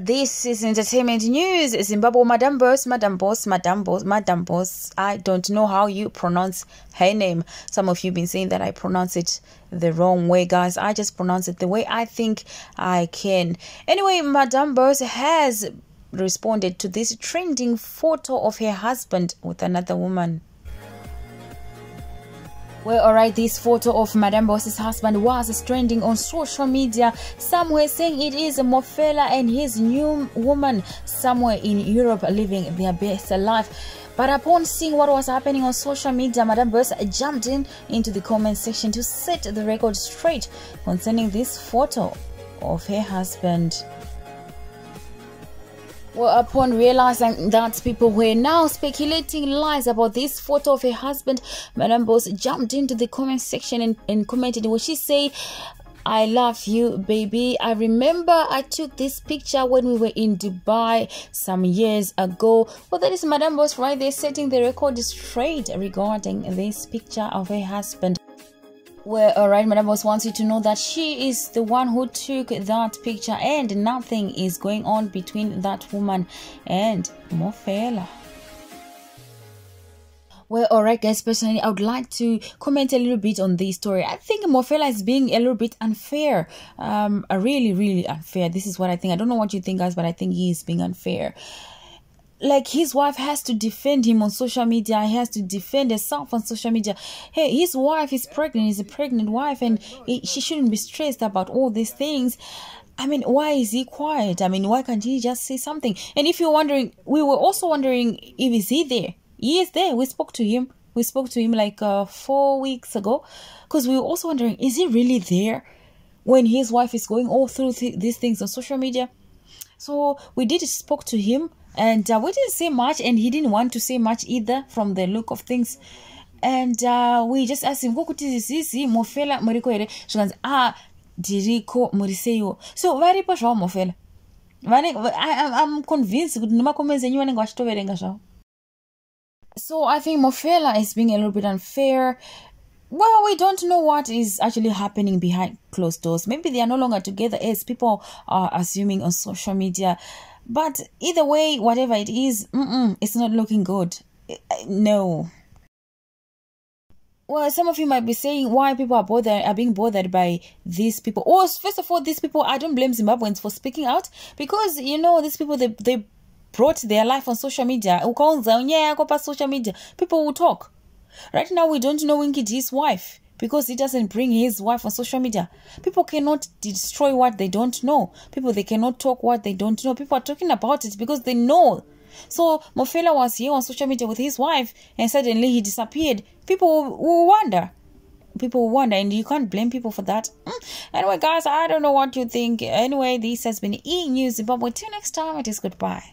This is entertainment news. Zimbabwe Madam Boss, Madam Boss, Madam Boss, Madam Boss. I don't know how you pronounce her name. Some of you been saying that I pronounce it the wrong way, guys. I just pronounce it the way I think I can. Anyway, Madam Boss has responded to this trending photo of her husband with another woman. Well, alright, this photo of Madam Boss's husband was trending on social media. Some were saying it is Mofela and his new woman somewhere in Europe living their best life. But upon seeing what was happening on social media, Madam Boss jumped in into the comment section to set the record straight concerning this photo of her husband. Well, upon realizing that people were now speculating lies about this photo of her husband, Madam Boss jumped into the comment section and, and commented what she said. I love you, baby. I remember I took this picture when we were in Dubai some years ago. Well, that is Madam Boss right there setting the record straight regarding this picture of her husband. Well, alright, Madam Boss wants you to know that she is the one who took that picture and nothing is going on between that woman and Mofela. Well, alright, guys. Personally, I would like to comment a little bit on this story. I think Mofela is being a little bit unfair. Um, really, really unfair. This is what I think. I don't know what you think, guys, but I think he is being unfair like his wife has to defend him on social media he has to defend herself on social media hey his wife is pregnant he's a pregnant wife and he, she shouldn't be stressed about all these things I mean, why is he quiet? I mean, why can't he just say something? And if you're wondering, we were also wondering if is he there? He is there. We spoke to him. We spoke to him like uh, four weeks ago, because we were also wondering, is he really there when his wife is going all through th these things on social media? So we did spoke to him and uh, we didn't say much and he didn't want to say much either from the look of things. And uh, we just asked him kokuti zizi mofela? Muriko here zvikanzi ah ndiriko muri seiwo so varipo zvavo mofela. I'm convinced kuti nemacomments enyu vanenge vachitoverenga zvavo so i think mofela is being a little bit unfair well, we don't know what is actually happening behind closed doors. Maybe they are no longer together as people are assuming on social media. But either way, whatever it is, it's not looking good. No. Well, some of you might be saying why people are bothered are being bothered by these people. Oh, first of all, these people I don't blame Zimbabweans for speaking out because you know these people they they brought their life on social media. social media. People will talk. Right now, we don't know Winky D's wife because he doesn't bring his wife on social media. People cannot destroy what they don't know. People, they cannot talk what they don't know. People are talking about it because they know. So Mofela was here on social media with his wife and suddenly he disappeared. People will wonder. People will wonder and you can't blame people for that. Hmm. Anyway, guys, I don't know what you think. Anyway, this has been E News Zimbabwe. Till next time, it is goodbye.